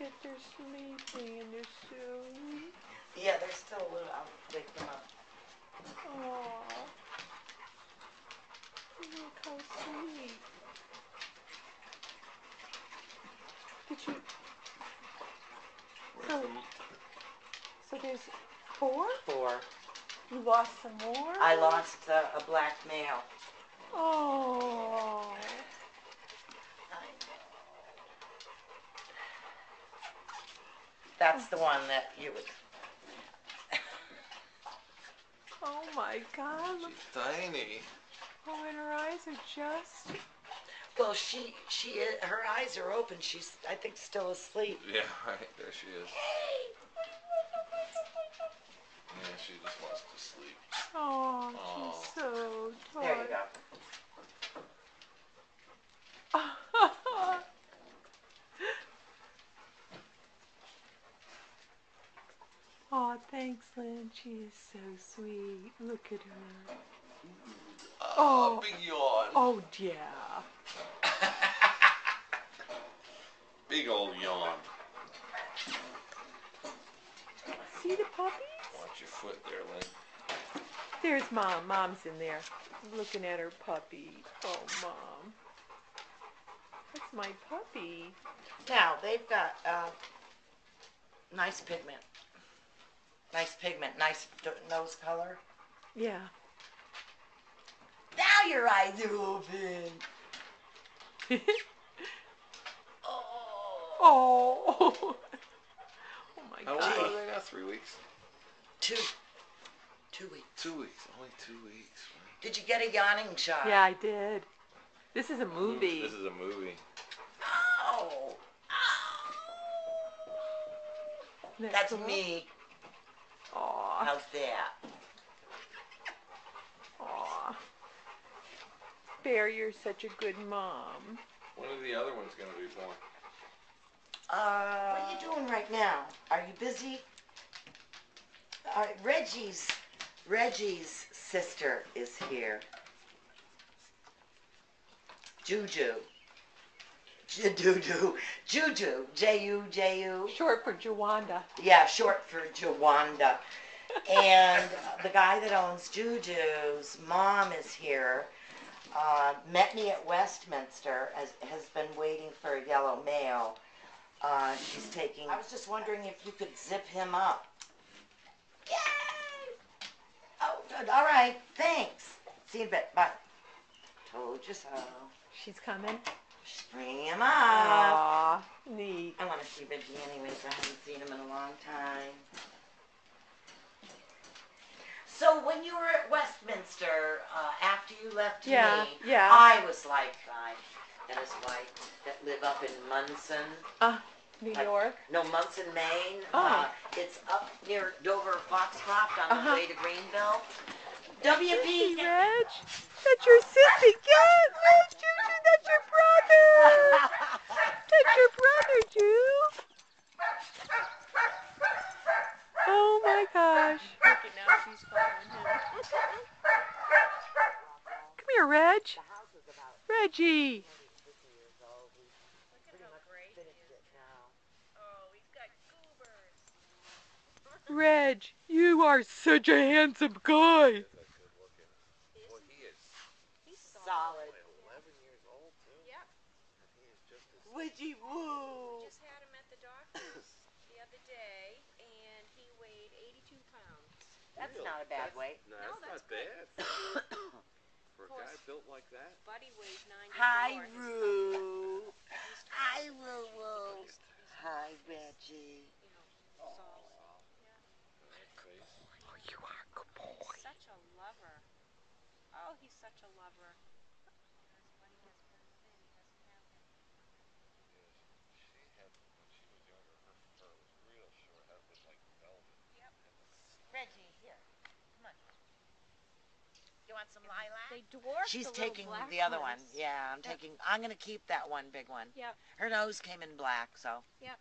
Look at they're sleeping and they're so weak. Yeah, they're still a little, I'll wake them up. Aw. Look how sweet. Did you? So, so there's four? Four. You lost some more? I lost uh, a black male. Oh. That's the one that you would. Oh my God! She's tiny. oh, and her eyes are just. Well, she she i- her eyes are open. She's I think still asleep. Yeah, right. There she is. Yeah, she just wants to sleep. Oh, Aw. she's so tired. There you go. oh, thanks, Lynn. She is so sweet. Look at her. Oh, Oh. big yawn. Oh, yeah. Big old yawn. See the puppies? Watch your foot there, Lynn. There's mom. Mom's in there looking at her puppy. Oh, mom. That's my puppy. Now they've got uh, nice pigment. Nice pigment. Nice d- nose color. Yeah. Now your eyes are open. Oh. oh. oh my How old god. are they now? Three weeks? Two. Two weeks. Two weeks. Only two weeks. Did you get a yawning shot? Yeah, I did. This is a hmm, movie. This is a movie. Oh. Isn't that That's cool? me. Aw. How's that? Aw. Bear, you're such a good mom. When are the other ones going to be born? Uh, what are you doing right now? Are you busy? Uh, Reggie's Reggie's sister is here. Juju. Juju. Juju. J U J U. Short for Jawanda. Yeah, short for Jawanda. And the guy that owns Juju's mom is here. Uh, met me at Westminster, as, has been waiting for a yellow male. Uh, she's taking. I was just wondering if you could zip him up. Yay! Oh. All right. Thanks. See you in a bit. Bye. Told you so. She's coming. Just bring him up. Aw, neat. I want to see Reggie anyways. I haven't seen him in a long time. So when you were at Westminster, uh, after you left Yeah, me, yeah. I was like guy and his wife that live up in Monson. New like- York. No, Monson, Maine. Oh. Uh, it's up near Dover Foxcroft on Uh-huh. the way to Greenville. WB. Reg. That's your sissy. Reg, Juju. That's your brother. That's your brother, Ju. Oh my gosh. Following him. Come here, Reg. Reggie. Reg, you are such a handsome guy. Solid. 11 years old, too. Yep. He is just as Woody woo. Just had him at the doctor's the other day, That's Really? not a bad That's- weight. No, No, that's, that's not bad. For a course. guy built like that. Buddy weighs 94. Hi, He's Roo. He's Hi, twice Woo Woo. big he's Hi, Reggie. You know, solid. Oh, you are a good boy. He's such a lover. Oh, he's such a lover. Buddy has been thin. He doesn't have that. She had, when she was younger, her fur was real short, had was like velvet. Yep. Reggie, here. Come on. You want some lilac? They dwarf She's the taking black the other one. Yeah, I'm Yep. taking. I'm gonna keep that one big one. Yep. Her nose came in black, so. Yep.